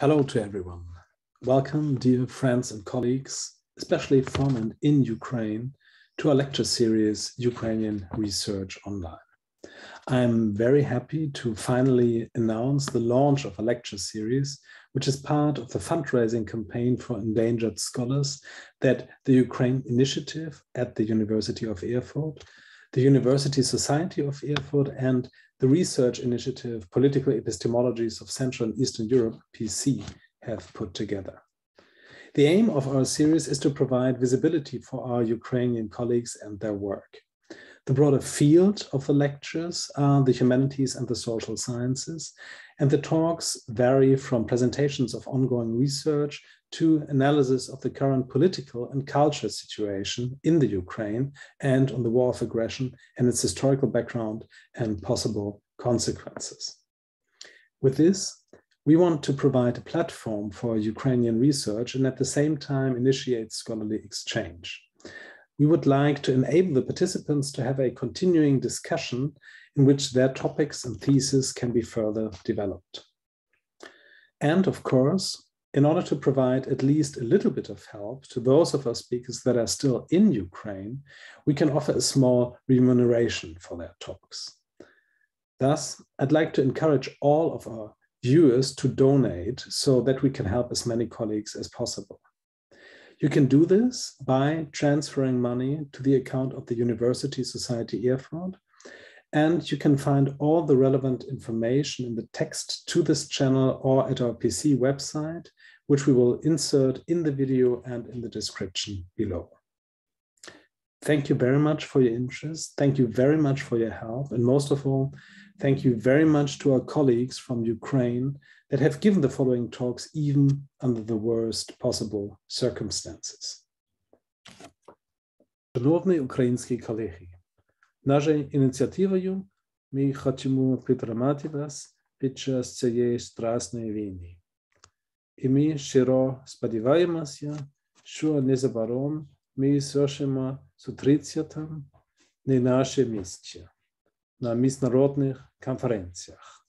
Hello to everyone. Welcome, dear friends and colleagues, especially from and in Ukraine, to our lecture series, Ukrainian Research Online. I'm very happy to finally announce the launch of a lecture series, which is part of the fundraising campaign for endangered scholars that the Ukraine Initiative at the University of Erfurt, the University Society of Erfurt, and the research initiative Political Epistemologies of Central and Eastern Europe, PECEE, have put together. The aim of our series is to provide visibility for our Ukrainian colleagues and their work. The broader field of the lectures are the humanities and the social sciences, and the talks vary from presentations of ongoing research to analysis of the current political and cultural situation in the Ukraine and on the war of aggression and its historical background and possible consequences. With this, we want to provide a platform for Ukrainian research and at the same time initiate scholarly exchange we would like to enable the participants to have a continuing discussion in which their topics and theses can be further developed. And of course, in order to provide at least a little bit of help to those of our speakers that are still in Ukraine, we can offer a small remuneration for their talks. Thus, I'd like to encourage all of our viewers to donate so that we can help as many colleagues as possible. You can do this by transferring money to the account of the University Society Erfurt. And you can find all the relevant information in the text to this channel or at our PECEE website, which we will insert in the video and in the description below. Thank you very much for your interest. Thank you very much for your help. And most of all, thank you very much to our colleagues from Ukraine that have given the following talks even under the worst possible circumstances. Шановні українські колеги, нашою ініціативою ми хочемо підтримати вас під час цієї страсної війни. І ми щиро сподіваємося, що незабаром ми зможемо зустрітися там на наше місце, на міжнародних конференціях.